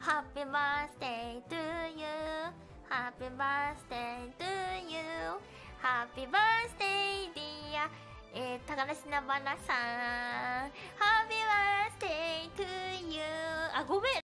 Happy birthday to you。Happy birthday to you。Happy birthday, dear。えー、高梨なばなさん。 Happy birthday to you。あ、ごめん。